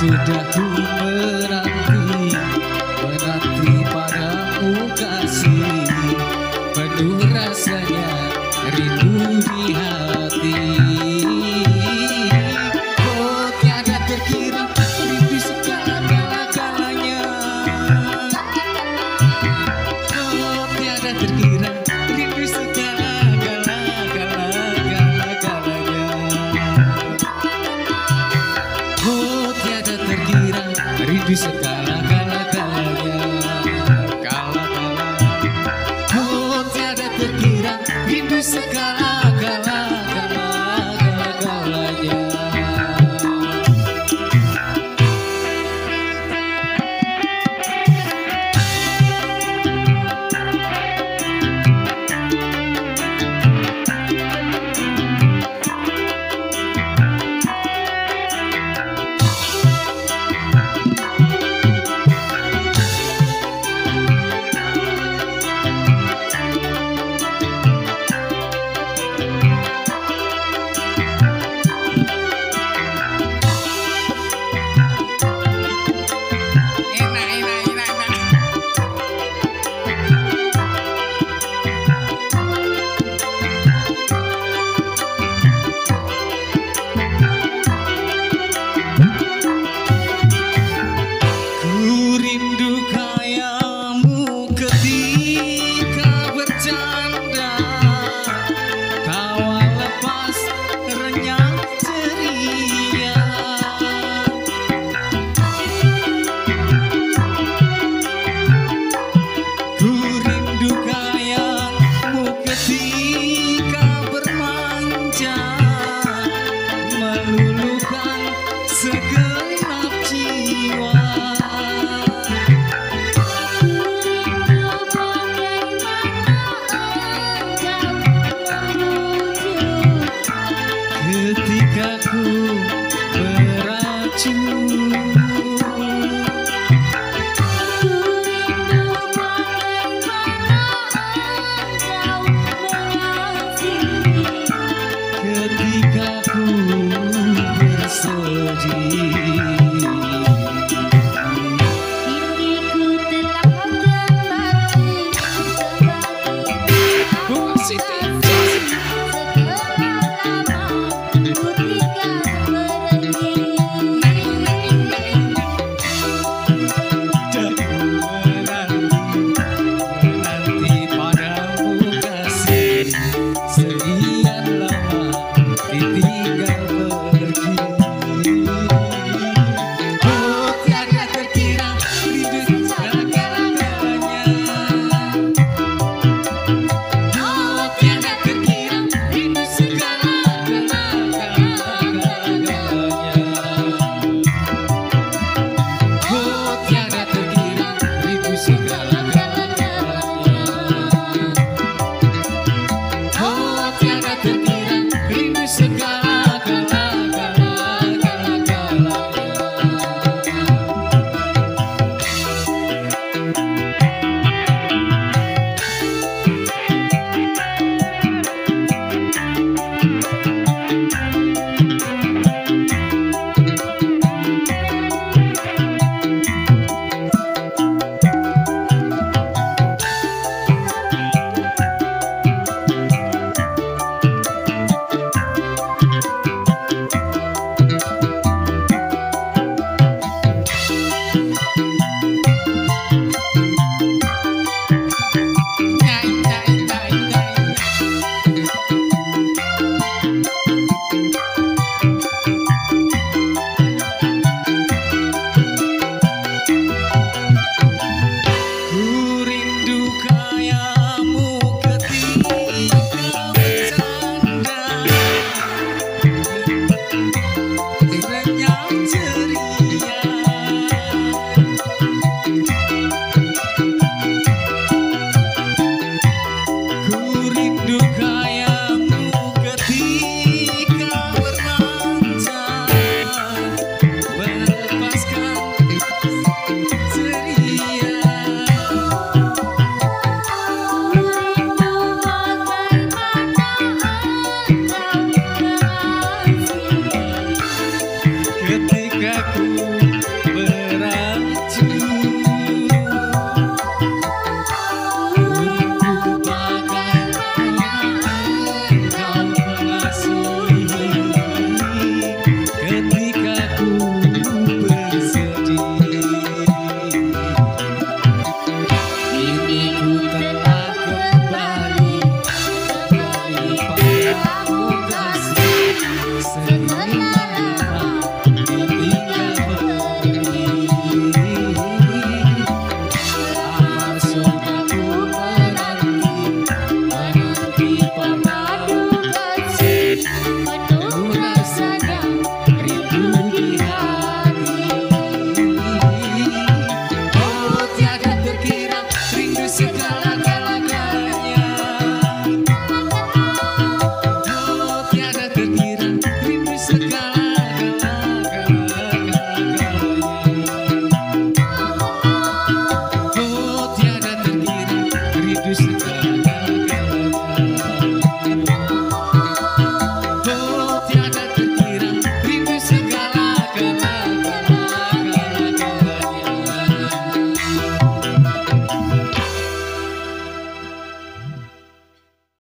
sudah forever.